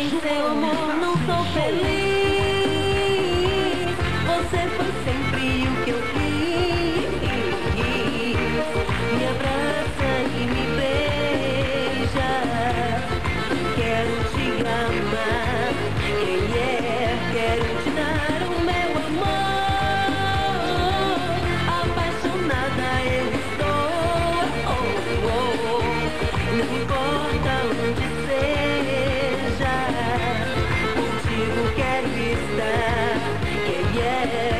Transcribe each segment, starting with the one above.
Sem seu amor não sou feliz. Você foi sempre o que eu quis. Me abraça e me beija. Quero te amar. Quem é? Quero te dar o contigo quero estar. Yeah, yeah,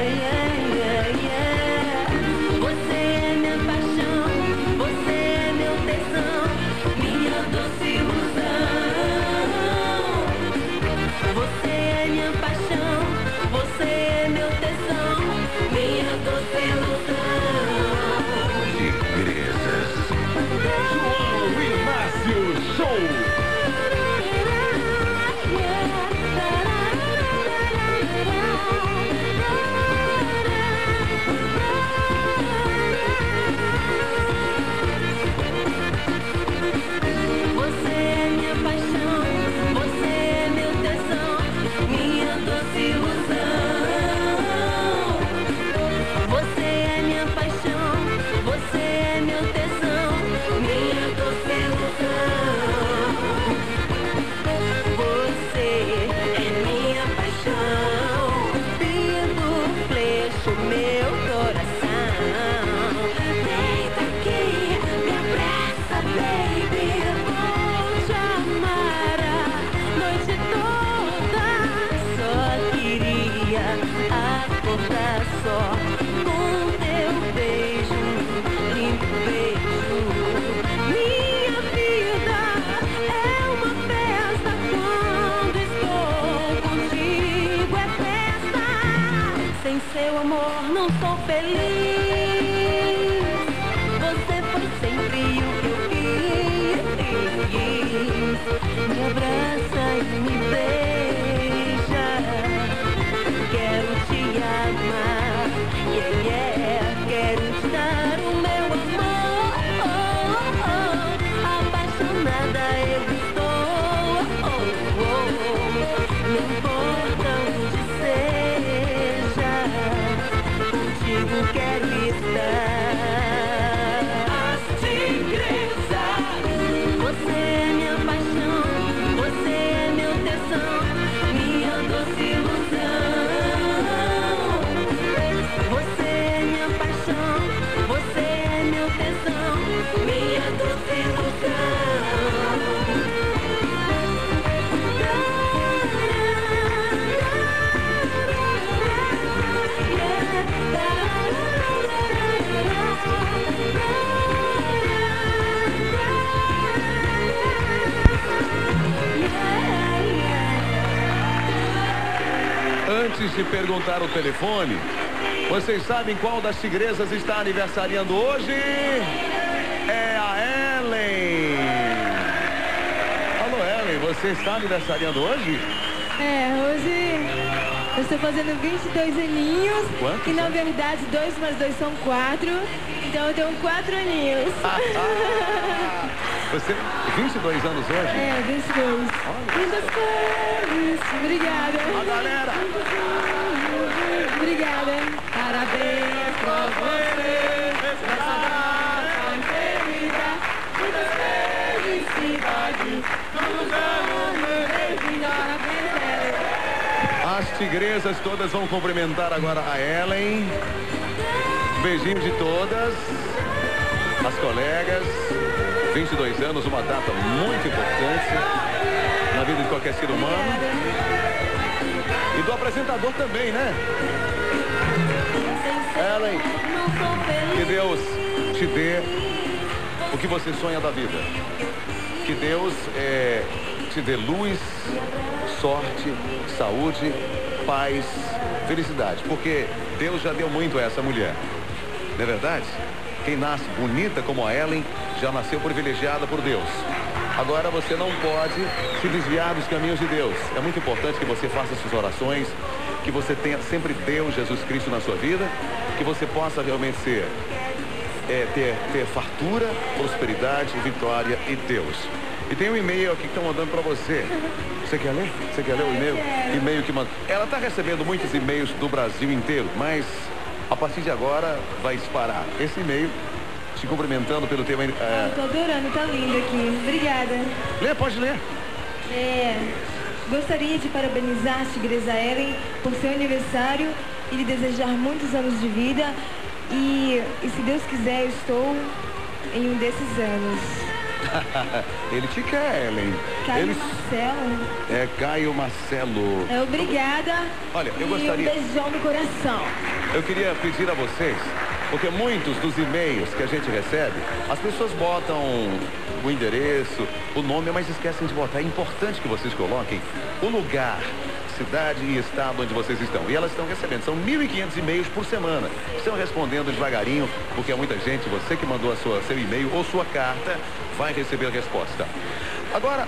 Sem seu amor não sou feliz. Você foi sempre o que eu quis. Me abraça e me beija. Quero te amar. Yeah, yeah. Quero te dar o meu amor. Apaixonada eu estou. Oh, oh. Não Antes de perguntar o telefone, vocês sabem qual das tigresas está aniversariando hoje? É a Ellen. Alô, Ellen, você está aniversariando hoje? É, hoje eu estou fazendo 22 aninhos. Quantos E na verdade, 2 mais 2 são 4. Então eu tenho 4 aninhos. Você, 22 anos hoje? É, 22. Muitas cores. Obrigada. A galera. Obrigada. Parabéns pra você. Tigresas todas vão cumprimentar agora a Ellen. Beijinho de todas. As colegas. 22 anos, uma data muito importante na vida de qualquer ser humano. E do apresentador também, né? Ellen, que Deus te dê o que você sonha da vida. Que Deus eh, te dê luz, sorte, saúde, paz, felicidade. Porque Deus já deu muito a essa mulher. Não é verdade? Quem nasce bonita como a Ellen já nasceu privilegiada por Deus. Agora você não pode se desviar dos caminhos de Deus. É muito importante que você faça suas orações, que você tenha sempre Deus, Jesus Cristo na sua vida, que você possa realmente ser, é, ter, ter fartura, prosperidade, vitória e Deus. E tem um e-mail aqui que estão mandando para você. Você quer ler? Você quer ler o e-mail? E-mail que manda. Ela está recebendo muitos e-mails do Brasil inteiro, mas a partir de agora vai disparar esse e-mail te cumprimentando pelo tema. Eu É... tô adorando, tá lindo aqui. Obrigada. Lê, pode ler. É, gostaria de parabenizar a Tigresa Ellen por seu aniversário e lhe desejar muitos anos de vida. E, e se Deus quiser, eu estou em um desses anos. Ele te quer, Ellen. Caio Ele Marcelo, é Caio Marcelo. é, obrigada. Olha, eu e gostaria- um beijão no coração. Eu queria pedir a vocês, porque muitos dos e-mails que a gente recebe, as pessoas botam o endereço, o nome, mas esquecem de botar. É importante que vocês coloquem o lugar, cidade e estado onde vocês estão. E elas estão recebendo. São 1.500 e-mails por semana. Estão respondendo devagarinho, porque é muita gente. Você que mandou a sua, seu e-mail ou sua carta vai receber a resposta. Agora,